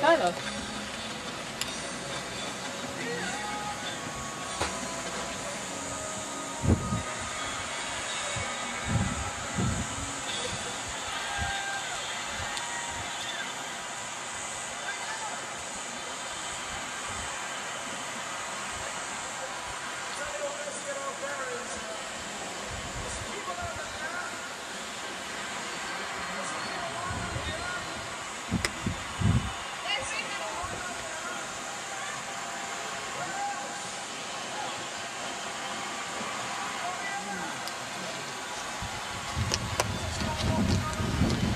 太了。何?